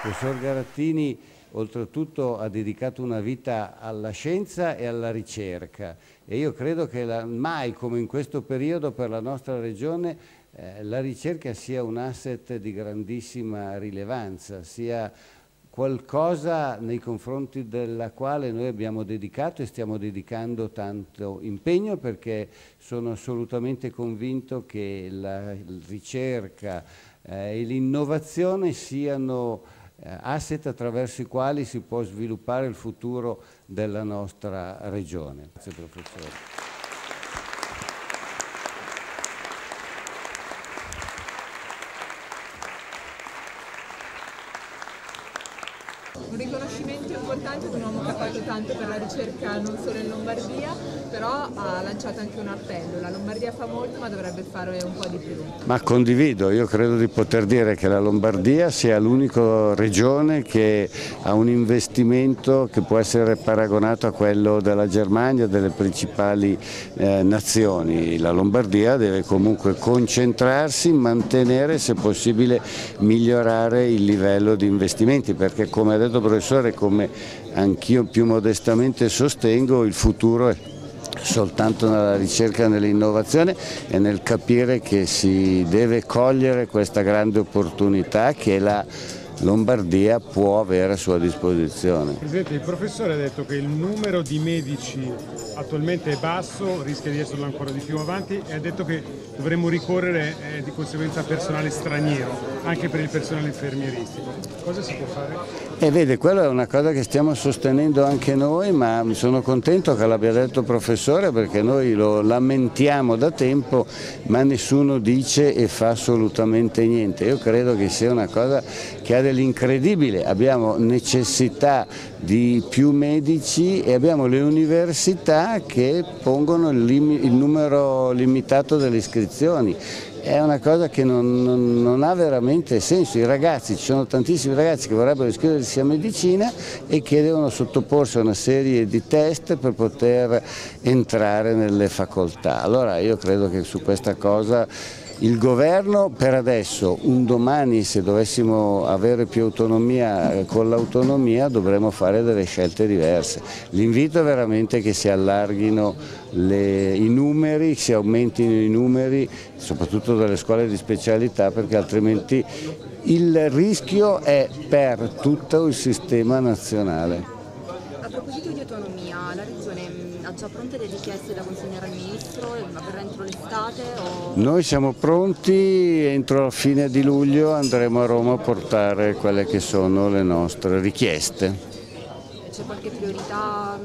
Professor Garattini oltretutto ha dedicato una vita alla scienza e alla ricerca. E io credo che la, mai come in questo periodo per la nostra regione eh, la ricerca sia un asset di grandissima rilevanza, sia qualcosa nei confronti della quale noi abbiamo dedicato e stiamo dedicando tanto impegno perché sono assolutamente convinto che la ricerca eh, e l'innovazione siano asset attraverso i quali si può sviluppare il futuro della nostra regione. Grazie professore. Un riconoscimento importante di un uomo che ha fatto tanto per la ricerca non solo in Lombardia, però ha lanciato anche un appello. La Lombardia fa molto ma dovrebbe fare un po' di più. Ma condivido, io credo di poter dire che la Lombardia sia l'unica regione che ha un investimento che può essere paragonato a quello della Germania, delle principali eh, nazioni. La Lombardia deve comunque concentrarsi, mantenere, se possibile migliorare il livello di investimenti perché come ha detto professore, come anch'io più modestamente sostengo, il futuro è soltanto nella ricerca nell'innovazione e nel capire che si deve cogliere questa grande opportunità che la Lombardia può avere a sua disposizione. Presidente, il professore ha detto che il numero di medici attualmente è basso, rischia di esserlo ancora di più avanti e ha detto che dovremmo ricorrere eh, di conseguenza a personale straniero, anche per il personale infermieristico. Cosa si può fare? E vede, quella è una cosa che stiamo sostenendo anche noi, ma sono contento che l'abbia detto il professore perché noi lo lamentiamo da tempo, ma nessuno dice e fa assolutamente niente. Io credo che sia una cosa che ha dell'incredibile, abbiamo necessità di più medici e abbiamo le università che pongono il, il numero limitato delle iscrizioni è una cosa che non, non, non, ha veramente senso. I ragazzi, ci sono tantissimi ragazzi che vorrebbero iscriversi a medicina e che devono sottoporsi a una serie di test per poter entrare nelle facoltà. Allora io credo che su questa cosa il governo per adesso, un domani se dovessimo avere più autonomia eh, con l'autonomia dovremmo fare delle scelte diverse. L'invito è veramente che si allarghino le, i numeri, si aumentino i numeri, soprattutto delle scuole di specialità perché altrimenti il rischio è per tutto il sistema nazionale. A proposito di autonomia, la Regione ha già pronte le richieste da consegnare al Ministro? Avverrà entro l'estate? O... Noi siamo pronti, entro la fine di luglio andremo a Roma a portare quelle che sono le nostre richieste. C'è qualche priorità?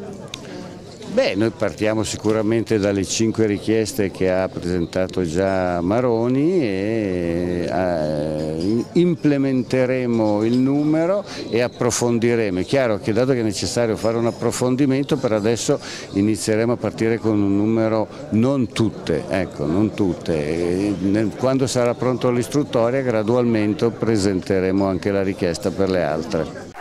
Beh, noi partiamo sicuramente dalle cinque richieste che ha presentato già Maroni e eh, implementeremo il numero e approfondiremo. È chiaro che dato che è necessario fare un approfondimento, per adesso inizieremo a partire con un numero non tutte, ecco, non tutte. Quando sarà pronto l'istruttoria gradualmente presenteremo anche la richiesta per le altre.